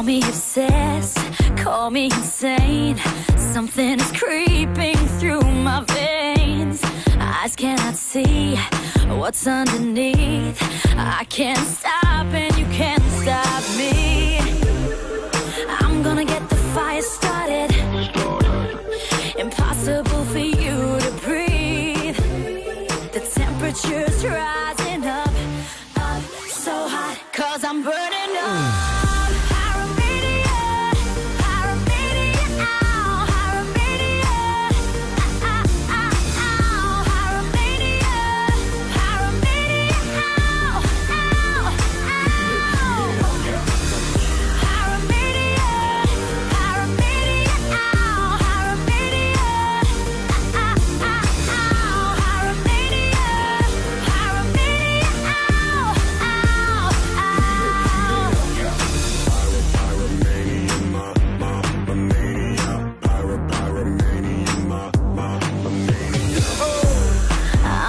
Call me obsessed, call me insane. Something is creeping through my veins. Eyes cannot see what's underneath. I can't stop, and you can't stop me. I'm gonna get the fire started. Impossible for you to breathe. The temperature's rising up, up so hot, cause I'm burning up.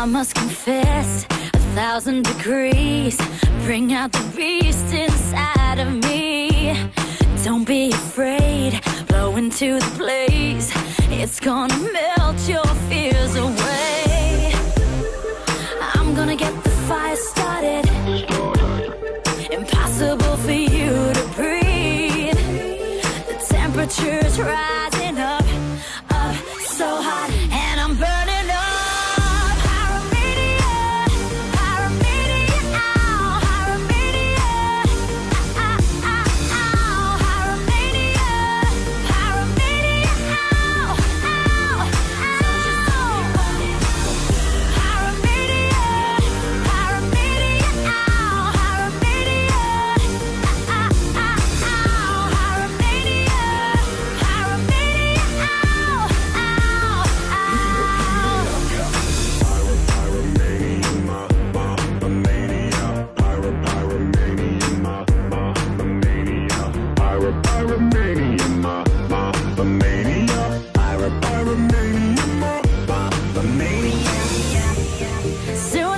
I must confess, a thousand degrees bring out the beast inside of me. Don't be afraid, blow into the blaze. It's gonna melt your fears away. I'm gonna get the fire started. Impossible for you to breathe. The temperature's rising Soon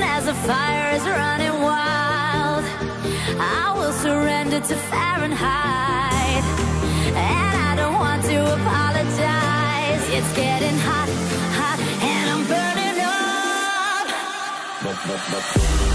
as the fire is running wild, I will surrender to Fahrenheit. And I don't want to apologize. It's getting hot, hot, and I'm burning up.